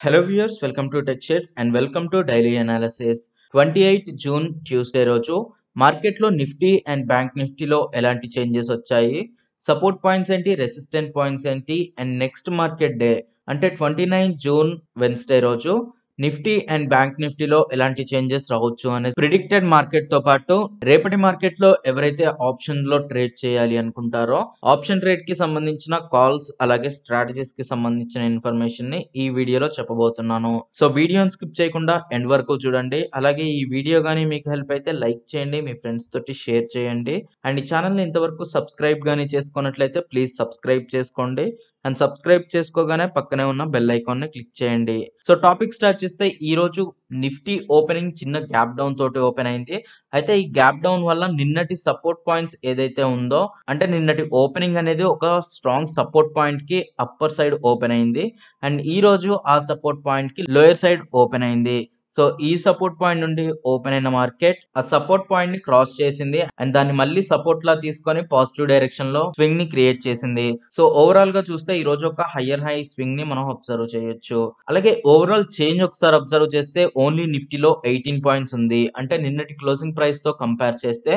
Hello viewers welcome to tech shares and welcome to daily analysis twenty eight June Tuesday రోజు. మార్కెట్లో Nifty and bank నిఫ్టీలో ఎలాంటి changes వచ్చాయి? Support points ఏంటి? Resistant points ఏంటి? And next market day అంటే twenty nine June Wednesday రోజు. Nifty and bank నిఫ్టీలో ఎలాంటి చేంజెస్ రావచ్చు అనే ప్రిడిక్టెడ్ మార్కెట్తో పాటు రేపటి మార్కెట్లో ఎవరైతే ఆప్షన్లో ట్రేడ్ చేయాలి అనుకుంటారో ఆప్షన్ ట్రేడ్కి సంబంధించిన కాల్స్ అలాగే స్ట్రాటజీస్కి సంబంధించిన ఇన్ఫర్మేషన్ని ఈ వీడియోలో చెప్పబోతున్నాను. సో వీడియోని స్కిప్ చేయకుండా ఎండ్ వరకు చూడండి. అలాగే ఈ వీడియో కానీ మీకు హెల్ప్ అయితే లైక్ చేయండి మీ ఫ్రెండ్స్ తోటి షేర్ చేయండి. అండ్ ఈ ఛానల్ని ఇంతవరకు సబ్స్క్రైబ్ కానీ చేసుకున్నట్లయితే ప్లీజ్ సబ్స్క్రైబ్ చేసుకోండి. అండ్ సబ్స్క్రైబ్ చేసుకోగానే పక్కనే ఉన్న బెల్ ఐకాన్ని క్లిక్ చేయండి. సో టాపిక్ స్టార్ట్ చేస్తే ఈ రోజు నిఫ్టీ ఓపెనింగ్ చిన్న గ్యాప్ డౌన్ తోటి ఓపెన్ అయింది. అయితే ఈ గ్యాప్ డౌన్ వల్ల నిన్నటి సపోర్ట్ పాయింట్స్ ఏదైతే ఉందో అంటే నిన్నటి ఓపెనింగ్ అనేది ఒక స్ట్రాంగ్ సపోర్ట్ పాయింట్కి అప్పర్ సైడ్ ఓపెన్ అయింది. అండ్ ఈ రోజు ఆ సపోర్ట్ పాయింట్కి లోయర్ సైడ్ ఓపెన్ అయింది. సో ఈ సపోర్ట్ పాయింట్ నుండి ఓపెన్ అయిన మార్కెట్ ఆ సపోర్ట్ పాయింట్ని క్రాస్ చేసింది అండ్ దాన్ని మళ్ళీ సపోర్ట్ లా తీసుకొని పాజిటివ్ డైరెక్షన్లో స్వింగ్ని క్రియేట్ చేసింది. సో ఓవరాల్గా చూస్తే ఈ రోజు ఒక హయ్యర్ హై స్వింగ్ని మనం అబ్జర్వ్ చేయొచ్చు. అలాగే ఓవరాల్ చేంజ్ ఒకసారి అబ్జర్వ్ చేస్తే ఓన్లీ నిఫ్టీలో ఎయిటీన్ పాయింట్స్ ఉంది. అంటే నిన్నటి క్లోజింగ్ ప్రైస్తో కంపేర్ చేస్తే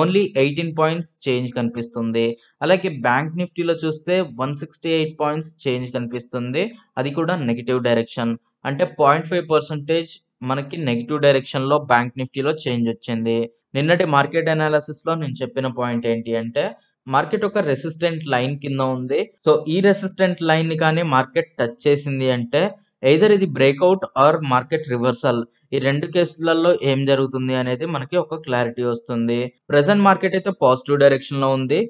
ఓన్లీ ఎయిటీన్ పాయింట్స్ చేంజ్ కనిపిస్తుంది. అలాగే బ్యాంక్ నిఫ్టీలో చూస్తే one sixty eight points change కనిపిస్తుంది. అది కూడా నెగిటివ్ డైరెక్షన్ అంటే పాయింట్ ఫైవ్ పర్సెంటేజ్ మనకి నెగిటివ్ డైరెక్షన్లో బ్యాంక్ నిఫ్టీలో చేంజ్ వచ్చింది. నిన్నటి మార్కెట్ అనాలిసిస్లో నేను చెప్పిన పాయింట్ ఏంటి అంటే మార్కెట్ ఒక రెసిస్టెంట్ లైన్ కింద ఉంది. సో ఈ రెసిస్టెంట్ లైన్ని కానీ మార్కెట్ టచ్ చేసింది అంటే ఎయిదర్ ఇది బ్రేక్అవుట్ ఆర్ మార్కెట్ రివర్సల్ ఈ రెండు కేసులలో ఏం జరుగుతుంది అనేది మనకి ఒక క్లారిటీ వస్తుంది. ప్రెసెంట్ మార్కెట్ అయితే పాజిటివ్ డైరెక్షన్లో ఉంది.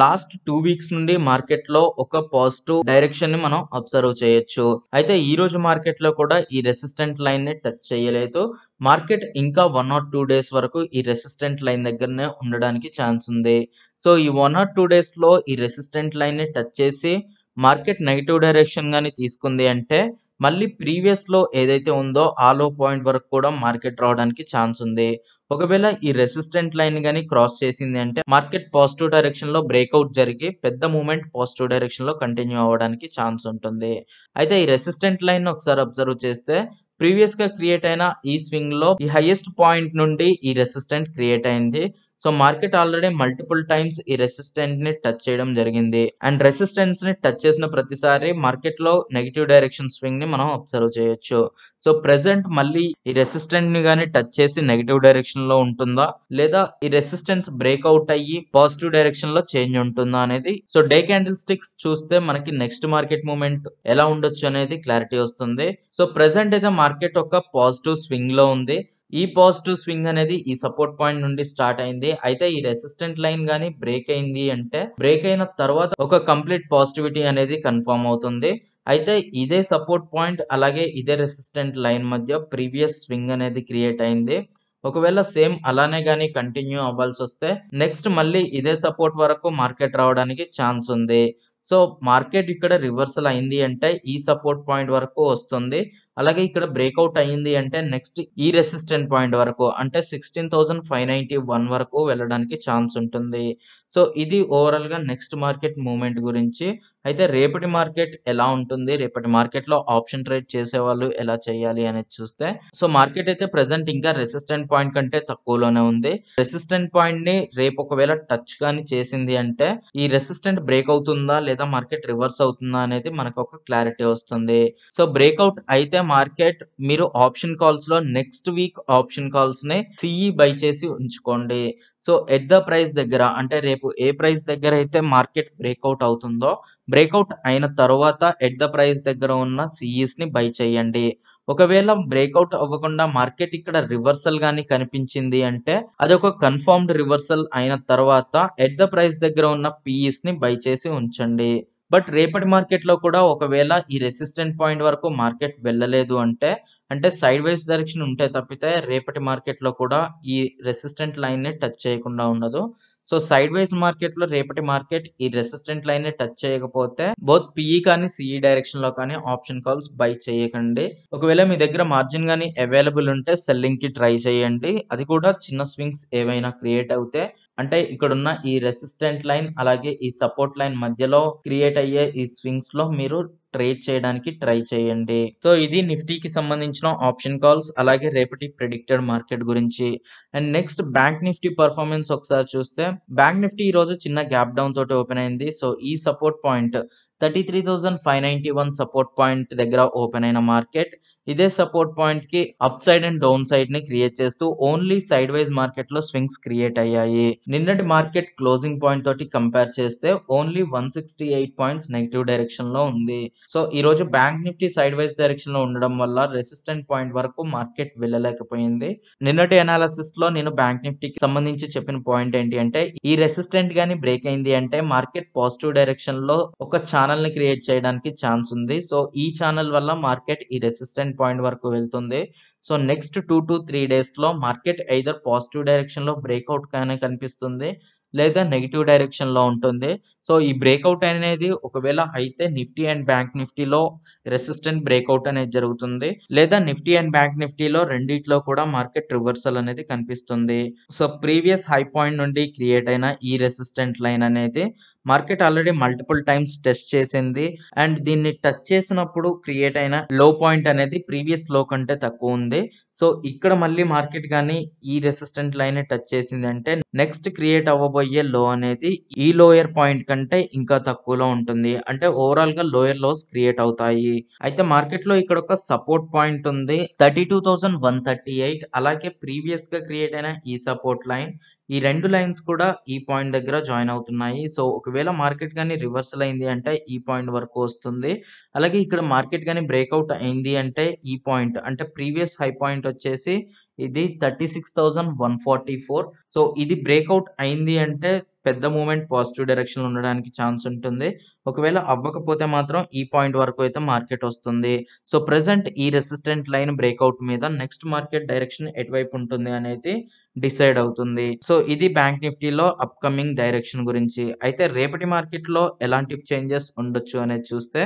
లాస్ట్ టూ వీక్స్ నుండి మార్కెట్లో ఒక పాజిటివ్ డైరెక్షన్ని మనం అబ్జర్వ్ చేయొచ్చు. అయితే ఈ రోజు మార్కెట్లో కూడా ఈ రెసిస్టెంట్ లైన్ని టచ్ చేయలేదు. మార్కెట్ ఇంకా వన్ ఆర్ టూ డేస్ వరకు ఈ రెసిస్టెంట్ లైన్ దగ్గరనే ఉండడానికి ఛాన్స్ ఉంది. సో ఈ వన్ ఆర్ టూ డేస్లో ఈ రెసిస్టెంట్ లైన్ని టచ్ చేసి మార్కెట్ నెగిటివ్ డైరెక్షన్ గాని తీసుకుంది అంటే మళ్ళీ ప్రీవియస్లో ఏదైతే ఉందో ఆ లో పాయింట్ వరకు కూడా మార్కెట్ రావడానికి ఛాన్స్ ఉంది. ఒకవేళ ఈ రెసిస్టెంట్ లైన్ గానీ క్రాస్ చేసింది అంటే మార్కెట్ పాజిటివ్ డైరెక్షన్లో బ్రేక్అవుట్ జరిగి పెద్ద మూమెంట్ పాజిటివ్ డైరెక్షన్లో కంటిన్యూ అవ్వడానికి ఛాన్స్ ఉంటుంది. అయితే ఈ రెసిస్టెంట్ లైన్ ఒకసారి అబ్జర్వ్ చేస్తే ప్రీవియస్గా క్రియేట్ అయిన ఈ స్వింగ్లో ఈ హైయెస్ట్ పాయింట్ నుండి ఈ రెసిస్టెంట్ క్రియేట్ అయింది. So market already multiple times ఈ రెసిస్టెంట్ని టచ్ చేయడం జరిగింది. అండ్ రెసిస్టెన్స్ని టచ్ చేసిన ప్రతిసారి మార్కెట్లో నెగిటివ్ డైరెక్షన్ స్వింగ్ని మనం అబ్జర్వ్ చేయొచ్చు. సో ప్రెసెంట్ మళ్ళీ ఈ రెసిస్టెంట్ని గానీ టచ్ చేసి నెగిటివ్ డైరెక్షన్లో ఉంటుందా? లేదా ఈ రెసిస్టెన్స్ బ్రేక్అవుట్ అయ్యి పాజిటివ్ డైరెక్షన్లో చేంజ్ ఉంటుందా అనేది? సో డే క్యాండిల్ స్టిక్స్ చూస్తే మనకి నెక్స్ట్ మార్కెట్ మూమెంట్ ఎలా ఉండొచ్చు అనేది క్లారిటీ వస్తుంది. సో ప్రెసెంట్ అయితే మార్కెట్ ఒక పాజిటివ్ స్వింగ్లో ఉంది. ఈ పాజిటివ్ స్వింగ్ అనేది ఈ సపోర్ట్ పాయింట్ నుండి స్టార్ట్ అయింది. అయితే ఈ రెసిస్టెంట్ లైన్ గానీ బ్రేక్ అయింది అంటే బ్రేక్ అయిన తర్వాత ఒక కంప్లీట్ పాజిటివిటీ అనేది కన్ఫర్మ్ అవుతుంది. అయితే ఇదే సపోర్ట్ పాయింట్ అలాగే ఇదే రెసిస్టెంట్ లైన్ మధ్య ప్రీవియస్ స్వింగ్ అనేది క్రియేట్ అయింది. ఒకవేళ సేమ్ అలానే కానీ కంటిన్యూ అవ్వాల్సి వస్తే నెక్స్ట్ మళ్ళీ ఇదే సపోర్ట్ వరకు మార్కెట్ రావడానికి ఛాన్స్ ఉంది. సో మార్కెట్ ఇక్కడ రివర్సల్ అయింది అంటే ఈ సపోర్ట్ పాయింట్ వరకు వస్తుంది. అలాగే ఇక్కడ బ్రేక్అవుట్ అయ్యింది అంటే నెక్స్ట్ ఈ రెసిస్టెంట్ పాయింట్ వరకు అంటే sixteen thousand five ninety one వరకు వెళ్ళడానికి ఛాన్స్ ఉంటుంది. సో ఇది ఓవరాల్గా నెక్స్ట్ మార్కెట్ మూమెంట్ గురించి అయితే రేపటి మార్కెట్ ఎలా ఉంటుంది? రేపటి మార్కెట్లో ఆప్షన్ ట్రేడ్ చేసే వాళ్ళు ఎలా చేయాలి అనేది చూస్తే సో మార్కెట్ అయితే ప్రెసెంట్ ఇంకా రెసిస్టెంట్ పాయింట్ కంటే తక్కువలోనే ఉంది. రెసిస్టెంట్ పాయింట్ని రేపు ఒకవేళ టచ్ కానీ చేసింది అంటే ఈ రెసిస్టెంట్ బ్రేక్ అవుతుందా లేదా మార్కెట్ రివర్స్ అవుతుందా అనేది మనకు ఒక క్లారిటీ వస్తుంది. సో బ్రేక్అవుట్ అయితే మార్కెట్ మీరు ఆప్షన్ కాల్స్లో నెక్స్ట్ వీక్ ఆప్షన్ కాల్స్ని సిఈ బై చేసి ఉంచుకోండి. సో ఎట్ ద ప్రైస్ దగ్గర అంటే రేపు ఏ ప్రైస్ దగ్గర అయితే మార్కెట్ బ్రేక్అవుట్ అవుతుందో బ్రేక్అవుట్ అయిన తర్వాత ఎట్ ద ప్రైస్ దగ్గర ఉన్న సిఈస్ని బై చేయండి. ఒకవేళ బ్రేక్అవుట్ అవ్వకుండా మార్కెట్ ఇక్కడ రివర్సల్ గాని కనిపించింది అంటే అది ఒక కన్ఫర్మ్డ్ రివర్సల్ అయిన తర్వాత ఎట్ ద ప్రైస్ దగ్గర ఉన్న పిఈస్ని బై చేసి ఉంచండి. బట్ రేపటి మార్కెట్లో కూడా ఒకవేళ ఈ రెసిస్టెంట్ పాయింట్ వరకు మార్కెట్ వెళ్ళలేదు అంటే అంటే సైడ్ వైజ్ డైరెక్షన్ ఉంటే తప్పితే రేపటి మార్కెట్లో కూడా ఈ రెసిస్టెంట్ లైన్ని టచ్ చేయకుండా ఉండదు. సో సైడ్ వైస్ మార్కెట్లో రేపటి మార్కెట్ ఈ రెసిస్టెంట్ లైన్ని టచ్ చేయకపోతే బోత్ పిఈ కానీ సిఈ డైరెక్షన్లో కానీ ఆప్షన్ కాల్స్ బై చేయకండి. ఒకవేళ మీ దగ్గర మార్జిన్ కానీ అవైలబుల్ ఉంటే సెల్లింగ్కి ట్రై చేయండి. అది కూడా చిన్న స్వింగ్స్ ఏవైనా క్రియేట్ అవుతే అంటే ఇక్కడున్న ఈ రెసిస్టెంట్ లైన్ అలాగే ఈ సపోర్ట్ లైన్ మధ్యలో క్రియేట్ అయ్యే ఈ స్వింగ్స్లో మీరు ట్రేడ్ చేయడానికి ట్రై చేయండి. సో, ఇది నిఫ్టీకి సంబంధించిన ఆప్షన్ కాల్స్ అలాగే రేపటి ప్రిడిక్టెడ్ మార్కెట్ గురించి. And next bank Nifty performance ఒకసారి చూస్తే బ్యాంక్ నిఫ్టీ ఈ రోజు చిన్న గ్యాప్ డౌన్ తోటి ఓపెన్ అయింది. సో, ఈ సపోర్ట్ పాయింట్ 33,591 సపోర్ట్ పాయింట్ దగ్గర ఓపెన్ అయిన మార్కెట్ ఇదే సపోర్ట్ పాయింట్కి అప్ సైడ్ అండ్ డౌన్ సైడ్ని క్రియేట్ చేస్తూ ఓన్లీ సైడ్ వైస్ మార్కెట్‌లో స్వింగ్స్ క్రియేట్ అయ్యాయి. నిన్నటి మార్కెట్ క్లోజింగ్ పాయింట్ తోటి కంపేర్ చేస్తే ఓన్లీ 168 పాయింట్స్ నెగిటివ్ డైరెక్షన్లో ఉంది. సో, ఈ రోజు బ్యాంక్ నిఫ్టీ సైడ్ వైస్ డైరెక్షన్‌లో ఉండడం వల్ల రెసిస్టెంట్ పాయింట్ వరకు మార్కెట్ వెళ్ళలేకపోయింది. నిన్నటి అనాలిసిస్‌లో నేను బ్యాంక్ నిఫ్టీకి సంబంధించి చెప్పిన పాయింట్ ఏంటి అంటే ఈ రెసిస్టెంట్ గాని బ్రేక్ అయింది అంటే మార్కెట్ పాజిటివ్ డైరెక్షన్లో ఒక ఛానల్ని క్రియేట్ చేయడానికి ఛాన్స్ ఉంది. సో, ఈ ఛానల్ వల్ల మార్కెట్ ఈ రెసిస్టెంట్ పాయింట్ వరకు వెళ్తుంది. సో, నెక్స్ట్ 2-3 డేస్‌లో మార్కెట్ ఐదర్ పాజిటివ్ డైరెక్షన్‌లో బ్రేక్అవుట్ కానీ కనిపిస్తుంది. లేదా నెగిటివ్ డైరెక్షన్‌లో ఉంటుంది. సో, ఈ బ్రేక్అవుట్ అనేది ఒకవేళ అయితే నిఫ్టీ అండ్ బ్యాంక్ నిఫ్టీలో రెసిస్టెంట్ బ్రేక్అవుట్ అనేది జరుగుతుంది. లేదా నిఫ్టీ అండ్ బ్యాంక్ నిఫ్టీలో రెండిట్లో కూడా మార్కెట్ రివర్సల్ అనేది కనిపిస్తుంది. సో, ప్రీవియస్ హై పాయింట్ నుండి క్రియేట్ అయిన ఈ రెసిస్టెంట్ లైన్ అనేది market already multiple times test చేసింది. అండ్ దీన్ని టచ్ చేసినప్పుడు క్రియేట్ అయిన లో పాయింట్ అనేది ప్రీవియస్లో కంటే తక్కువ ఉంది. సో, ఇక్కడ మళ్ళీ మార్కెట్ కానీ ఈ రెసిస్టెంట్ లైన్ టచ్ చేసింది అంటే నెక్స్ట్ క్రియేట్ అవ్వబోయే లో అనేది ఈ లోయర్ పాయింట్ కంటే ఇంకా తక్కువలో ఉంటుంది. అంటే ఓవరాల్గా లోయర్ లోస్ క్రియేట్ అవుతాయి. అయితే మార్కెట్లో ఇక్కడ ఒక సపోర్ట్ పాయింట్ ఉంది. 32,138 అలాగే ప్రీవియస్గా క్రియేట్ అయిన ఈ సపోర్ట్ లైన్ ఈ రెండు లైన్స్ కూడా ఈ పాయింట్ దగ్గర జాయిన్ అవుతున్నాయి. సో, ఒకవేళ మార్కెట్ గాని రివర్సల్ అయింది అంటే ఈ పాయింట్ వరకు వస్తుంది. అలాగే ఇక్కడ మార్కెట్ గాని బ్రేక్అవుట్ అయింది అంటే ఈ పాయింట్ అంటే ప్రీవియస్ హై పాయింట్ వచ్చేసి ఇది 36,144 సో, ఇది బ్రేక్అవుట్ అయింది అంటే పెద్ద మూమెంట్ పాజిటివ్ డైరెక్షన్ ఉండడానికి ఛాన్స్ ఉంటుంది. ఒకవేళ అవ్వకపోతే మాత్రం ఈ పాయింట్ వరకు అయితే మార్కెట్ వస్తుంది. సో, ప్రజెంట్ ఈ రెసిస్టెంట్ లైన్ బ్రేక్అవుట్ మీద నెక్స్ట్ మార్కెట్ డైరెక్షన్ ఎటువైపు ఉంటుంది అనేది డిసైడ్ అవుతుంది. సో, ఇది బ్యాంక్ నిఫ్టీలో అప్‌కమింగ్ డైరెక్షన్ గురించి. అయితే రేపటి మార్కెట్‌లో ఎలాంటి చేంజెస్ ఉండొచ్చు అనేది చూస్తే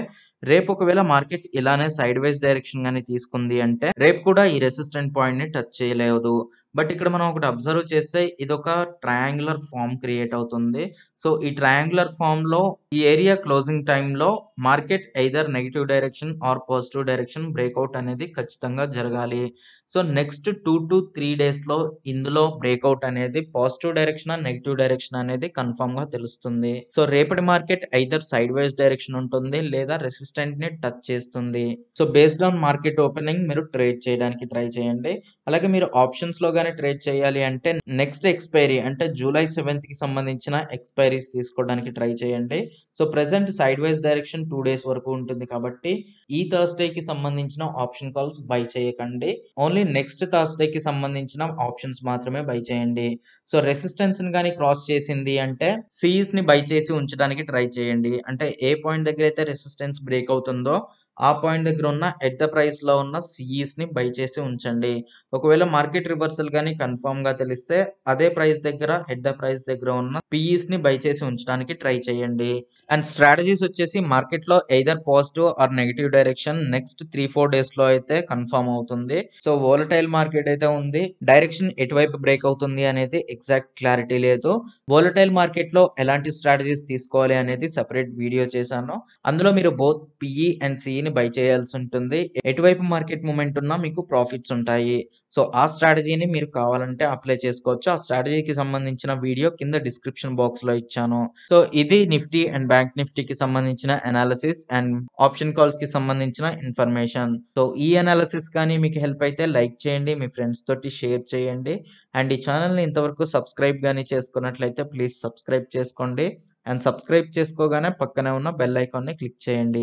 రేపు ఒకవేళ మార్కెట్ ఇలానే సైడ్ వైజ్ డైరెక్షన్ గానీ తీసుకుంది అంటే రేపు కూడా ఈ రెసిస్టెంట్ పాయింట్ని టచ్ చేయలేదు. బట్ ఇక్కడ మనం ఒకటి అబ్జర్వ్ చేస్తే ఇదొక ట్రయాంగులర్ ఫార్మ్ క్రియేట్ అవుతుంది. సో, ఈ ట్రయాంగులర్ ఫార్మ్‌లో ఈ ఏరియా క్లోజింగ్ టైంలో market either negative direction or positive direction breakout అనేది ఖచ్చితంగా జరగాలి. సో, నెక్స్ట్ 2-3 డేస్‌లో ఇందులో బ్రేక్అవుట్ అనేది పాజిటివ్ డైరెక్షన్ నెగెటివ్ డైరెక్షన్ అనేది కన్ఫర్మ్‌గా తెలుస్తుంది. సో, రేపటి market either side wise direction ఉంటుంది. లేదా రెసిస్టెంట్ని టచ్ చేస్తుంది. So, based on market opening మీరు ట్రేడ్ చేయడానికి ట్రై చేయండి. అలాగే మీరు ఆప్షన్స్‌లో కానీ ట్రేడ్ చేయాలి అంటే నెక్స్ట్ ఎక్స్‌పైరీ అంటే జూలై 7థ్‌కి సంబంధించిన ఎక్స్‌పైరీస్ తీసుకోవడానికి ట్రై చేయండి. So, present side wise direction two days వరకు ఉంటుంది కాబట్టి ఈ థర్స్డే కి సంబంధించిన ఆప్షన్ కాల్స్ బై చేయకండి. ఓన్లీ నెక్స్ట్ థర్స్డే కి సంబంధించిన ఆప్షన్స్ మాత్రమే బై చేయండి. సో, రెసిస్టెన్స్‌ని కానీ క్రాస్ చేసింది అంటే సీఈస్‌ని బై చేసి ఉంచడానికి ట్రై చేయండి. అంటే ఏ పాయింట్ దగ్గర అయితే రెసిస్టెన్స్ బ్రేక్ అవుతుందో ఆ పాయింట్ దగ్గర ఉన్న ఎట్ ద ప్రైస్‌లో ఉన్న సిఈస్ని బై చేసి ఉంచండి. ఒకవేళ మార్కెట్ రివర్సల్ కానీ కన్ఫామ్గా తెలిస్తే అదే ప్రైస్ దగ్గర ఎట్ ద ప్రైస్ దగ్గర ఉన్న పిఈస్ని బై చేసి ఉంచడానికి ట్రై చేయండి. అండ్ స్ట్రాటజీస్ వచ్చేసి మార్కెట్‌లో either positive or negative direction next 3-4 డేస్‌లో అయితే కన్ఫర్మ్ అవుతుంది. సో, వోలటైల్ మార్కెట్ అయితే ఉంది. డైరెక్షన్ ఎటువైపు బ్రేక్ అవుతుంది అనేది ఎగ్జాక్ట్ క్లారిటీ లేదు. వోలటైల్ మార్కెట్‌లో ఎలాంటి స్ట్రాటజీస్ తీసుకోవాలి అనేది సపరేట్ వీడియో చేశాను. అందులో మీరు బోత్ పిఈ అండ్ సీఈని బై చేయాల్సి ఉంటుంది. ఎటువైపు మార్కెట్ మూమెంట్ ఉన్నా మీకు ప్రాఫిట్స్ ఉంటాయి. సో, ఆ స్ట్రాటజీని మీరు కావాలంటే అప్లై చేసుకోవచ్చు. ఆ స్ట్రాటజీకి సంబంధించిన వీడియో కింద డిస్క్రిప్షన్ బాక్స్‌లో ఇచ్చాను. సో, ఇది నిఫ్టీ అండ్ బ్యాంక్ నిఫ్టీకి సంబంధించిన అనాలిసిస్ అండ్ ఆప్షన్ కాల్స్‌కి సంబంధించిన ఇన్ఫర్మేషన్. సో, ఈ అనాలిసిస్ కానీ మీకు హెల్ప్ అయితే లైక్ చేయండి. మీ ఫ్రెండ్స్ తోటి షేర్ చేయండి. అండ్ ఈ ఛానెల్‌ని ఇంతవరకు సబ్స్క్రైబ్ కానీ చేసుకున్నట్లయితే ప్లీజ్ సబ్స్క్రైబ్ చేసుకోండి. అండ్ సబ్స్క్రైబ్ చేసుకోగానే పక్కనే ఉన్న బెల్ ఐకాన్‌ని క్లిక్ చేయండి.